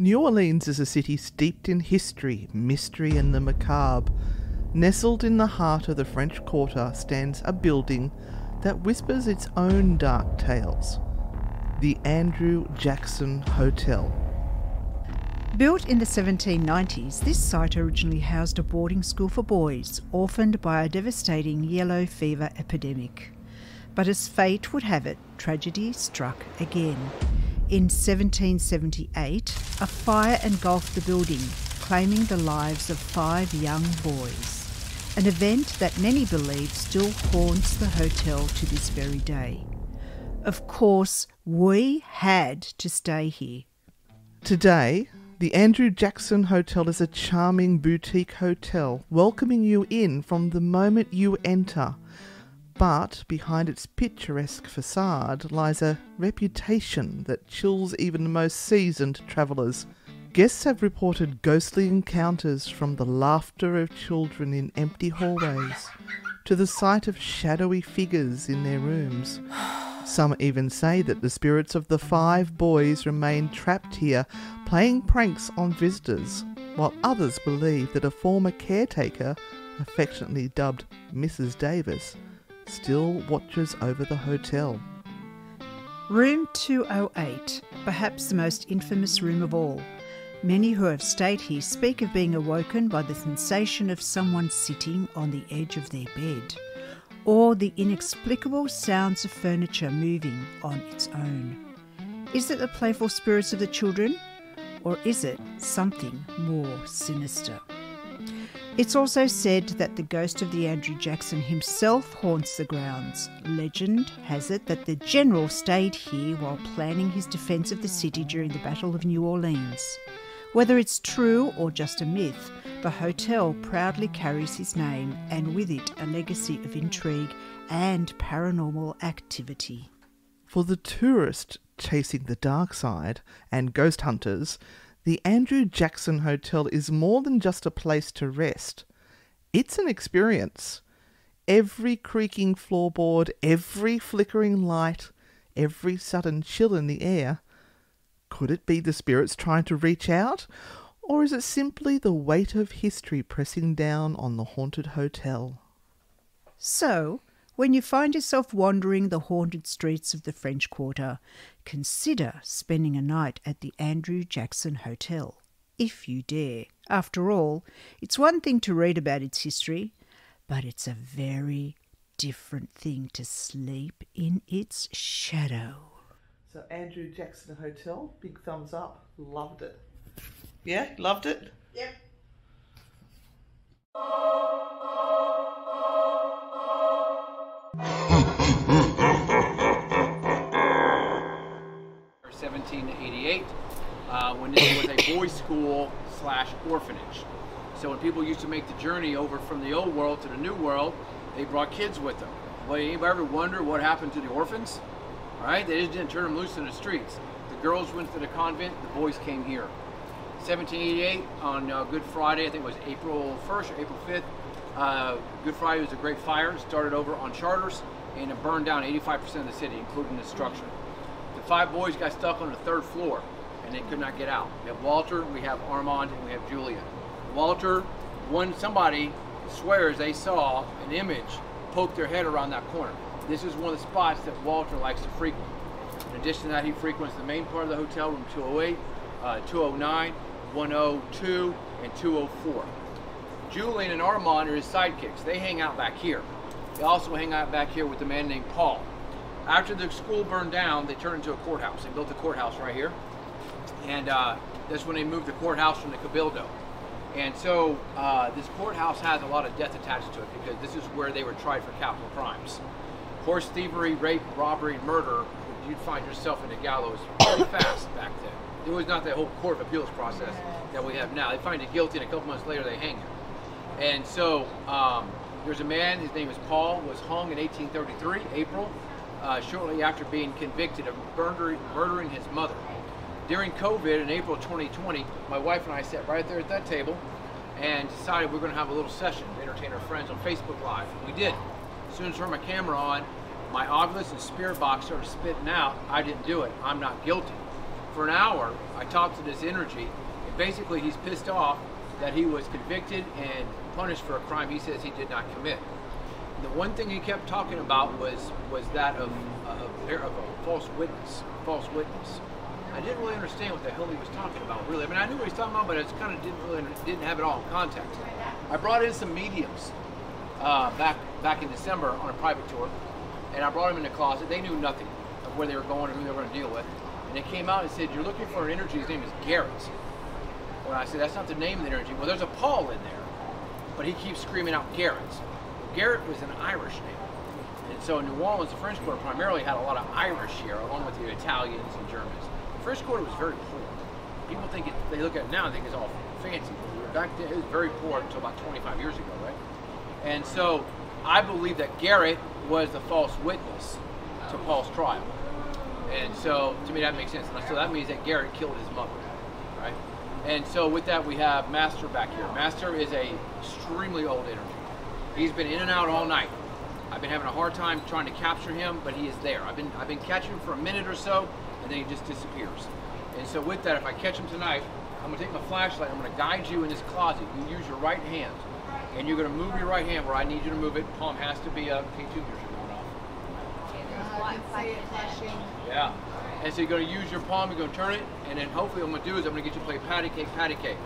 New Orleans is a city steeped in history, mystery, and the macabre. Nestled in the heart of the French Quarter stands a building that whispers its own dark tales the Andrew Jackson Hotel. Built in the 1790s, this site originally housed a boarding school for boys orphaned by a devastating yellow fever epidemic. But as fate would have it, tragedy struck again. In 1778, a fire engulfed the building, claiming the lives of five young boys. An event that many believe still haunts the hotel to this very day. Of course, we had to stay here. Today, the Andrew Jackson Hotel is a charming boutique hotel welcoming you in from the moment you enter. But behind its picturesque facade lies a reputation that chills even the most seasoned travellers. Guests have reported ghostly encounters from the laughter of children in empty hallways to the sight of shadowy figures in their rooms. Some even say that the spirits of the five boys remain trapped here, playing pranks on visitors, while others believe that a former caretaker, affectionately dubbed Mrs. Davis, still watches over the hotel. Room 208, perhaps the most infamous room of all. Many who have stayed here speak of being awoken by the sensation of someone sitting on the edge of their bed or the inexplicable sounds of furniture moving on its own. Is it the playful spirits of the children, or is it something more sinister? It's also said that the ghost of the Andrew Jackson himself haunts the grounds. Legend has it that the general stayed here while planning his defence of the city during the Battle of New Orleans. Whether it's true or just a myth, the hotel proudly carries his name and with it a legacy of intrigue and paranormal activity. For the tourist chasing the dark side and ghost hunters, the Andrew Jackson Hotel is more than just a place to rest. It's an experience. Every creaking floorboard, every flickering light, every sudden chill in the air. Could it be the spirits trying to reach out? Or is it simply the weight of history pressing down on the haunted hotel? So, when you find yourself wandering the haunted streets of the French Quarter, consider spending a night at the Andrew Jackson Hotel, if you dare. After all, it's one thing to read about its history, but it's a very different thing to sleep in its shadow. So, Andrew Jackson Hotel, big thumbs up, loved it. Yeah, loved it? Yep. Yeah. 1788, uh, when it was a boys' school slash orphanage. So when people used to make the journey over from the old world to the new world, they brought kids with them. Well, anybody ever wonder what happened to the orphans? All right, they just didn't turn them loose in the streets. The girls went to the convent, the boys came here. 1788 on uh, Good Friday, I think it was April 1st or April 5th, uh, Good Friday was a great fire. It started over on Chartres and it burned down 85% of the city, including the structure. The five boys got stuck on the third floor and they could not get out. We have Walter, we have Armand, and we have Julia. Walter, one somebody swears they saw an image poke their head around that corner. This is one of the spots that Walter likes to frequent. In addition to that, he frequents the main part of the hotel, room 208, uh, 209, 102, and 204. Julian and Armand are his sidekicks. They hang out back here. They also hang out back here with a man named Paul. After the school burned down, they turned into a courthouse. They built a courthouse right here. And uh, that's when they moved the courthouse from the Cabildo. And so uh, this courthouse has a lot of death attached to it because this is where they were tried for capital crimes. Horse thievery, rape, robbery, murder, you'd find yourself in the gallows pretty fast back then. It was not the whole court of appeals process that we have now. They find you guilty, and a couple months later they hang you. And so um, there's a man, his name is Paul, was hung in 1833, April, uh, shortly after being convicted of murdering, murdering his mother. During COVID in April 2020, my wife and I sat right there at that table and decided we are going to have a little session to entertain our friends on Facebook Live. We did. As soon as I turned my camera on, my Ovilus and Spirit Box started spitting out, I didn't do it. I'm not guilty. for an hour, I talked to this energy, and basically he's pissed off that he was convicted and punished for a crime he says he did not commit. The one thing he kept talking about was was that of, of, of a false witness, false witness. I didn't really understand what the hell he was talking about, really. I mean, I knew what he was talking about, but I kind of didn't really didn't have it all in context. I brought in some mediums uh, back back in December on a private tour, and I brought them in the closet. They knew nothing of where they were going or who they were going to deal with, and they came out and said, "You're looking for an energy. His name is Garrett." Well, I say "That's not the name of the energy." Well, there's a Paul in there, but he keeps screaming out Garrett. Well, Garrett was an Irish name. And so New Orleans, the French Quarter primarily had a lot of Irish here, along with the Italians and Germans. The French Quarter was very poor. People think it, they look at it now and think it's all fancy. Back then, it was very poor until about 25 years ago, right? And so I believe that Garrett was the false witness to Paul's trial. And so to me that makes sense. So that means that Garrett killed his mother? And so with that we have Master back here. Master is a extremely old energy. He's been in and out all night. I've been having a hard time trying to capture him, but he is there. I've been I've been catching him for a minute or so, and then he just disappears. And so with that, if I catch him tonight, I'm gonna take my flashlight. I'm gonna guide you in this closet. You use your right hand, and you're gonna move your right hand where I need you to move it. Palm has to be up. K2 gears are going off. Yeah. And so you're going to use your palm, you're to turn it, and then hopefully what I'm to do is I'm to get you to play patty cake, patty cake.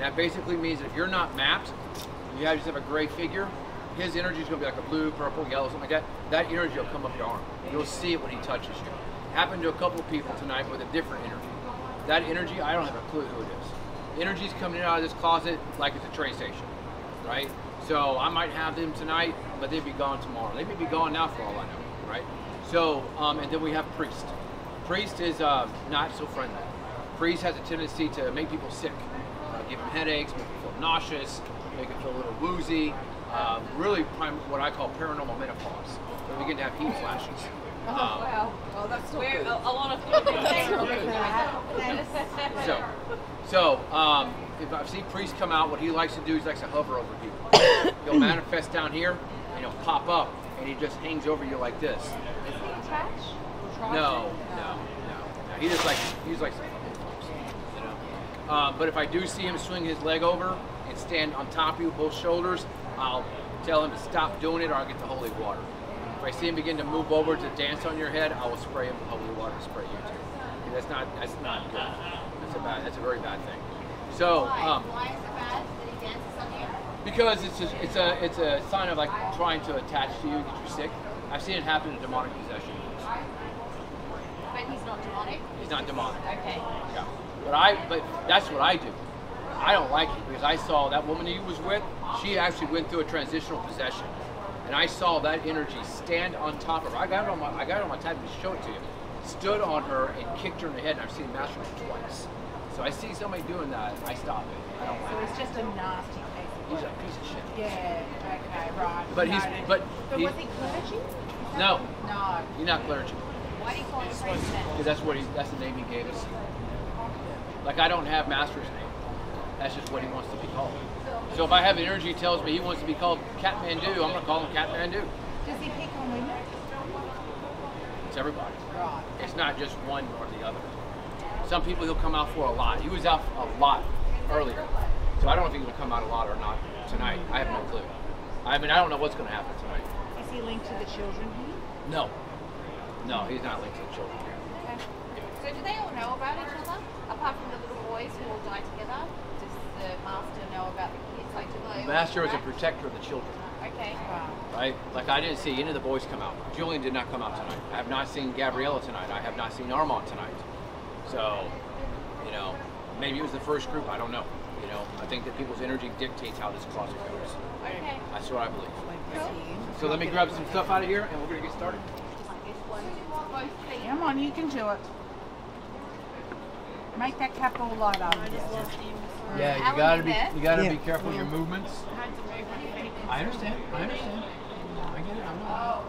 That basically means that if you're not mapped, you have just have a gray figure, his energy is going to be like a blue, purple, yellow, something like that. That energy will come up your arm. You'll see it when he touches you. Happened to a couple people tonight with a different energy. That energy, I don't have a clue who it is. Energy's coming in out of this closet like it's a train station, right? So I might have them tonight, but they'd be gone tomorrow. They may be gone now for all I know, right? So, um, and then we have priest. Priest is uh, not so friendly. Priest has a tendency to make people sick, uh, give them headaches, make them feel nauseous, make them feel a little woozy. Um, really, prime, what I call paranormal menopause. They begin to have heat flashes. Oh, Um, wow. Well, that's not Where good. a, a lot of people So, so um, if I see priest come out, what he likes to do is he likes to hover over people. he'll manifest down here, and he'll pop up, and he just hangs over you like this. Is he attached? No, no, no, no. He just like he's like some fucking folks, you know. Um, but if I do see him swing his leg over and stand on top of you, both shoulders, I'll tell him to stop doing it, or I'll get the holy water. If I see him begin to move over to dance on your head, I will spray him with holy water spray you too. That's not that's not good. That's a bad. That's a very bad thing. So. Um, Why is it bad that he dances on you? because it's a, it's a it's a sign of like trying to attach to you, get you sick. I've seen it happen in demonic possession. He's not demonic. He's not demonic. Okay. Yeah. But I but that's what I do. I don't like it because I saw that woman he was with, she actually went through a transitional possession. And I saw that energy stand on top of her. I got it on my I got it on my tablet to show it to you. Stood on her and kicked her in the head and I've seen it twice. So I see somebody doing that, I stop it. I don't So like it. he's just a nasty He's a piece of shit. Yeah, okay, right. But he's but But he, was he clergy? no, No. he's not clergy. Why do you call him priest then? Because that's what he that's the name he gave us. Like I don't have master's name. That's just what he wants to be called. So if I have an energy tells me he wants to be called Catmandu, I'm gonna call him Catmandu. Does he pick on women? It's everybody. It's not just one or the other. Some people he'll come out for a lot. He was out a lot earlier. So I don't know if he's gonna come out a lot or not tonight. I have no clue. I mean I don't know what's gonna happen tonight. Is he linked to the children? No. No, he's not linked to the children. Okay. So do they all know about each other? Apart from the little boys who all die together? Does the master know about the kids? Like, do they all Master is a protector of the children. Okay. Right. right? Like I didn't see any of the boys come out. Julian did not come out tonight. I have not seen Gabriella tonight. I have not seen Armand tonight. So, you know, maybe it was the first group. I don't know. You know, I think that people's energy dictates how this closet goes. Okay. That's what I believe. Cool. So let me grab some stuff out of here, and we're gonna get started. So do you want both feet? Come on, you can do it. Make that cup all light up. Yeah, you gotta be- you gotta Yeah. be careful of your movements. I understand. I understand. I get it. I know.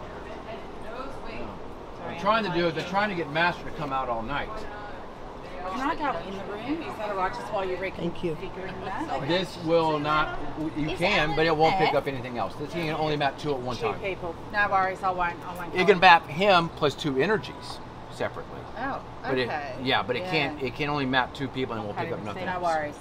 What I'm trying to do is They're trying to get Master to come out all night. Can I go in the room? Is that alright just while you're Thank you. reconfiguring that? This will not. You Is can, but it won't pick up anything else. This he can only map two at one Two time. people. No worries, I won't. I won't. You can map him plus two energies. separately. Oh, But okay. it, yeah, but it can't. It can only map two people, and we'll pick up nothing see. No else. worries.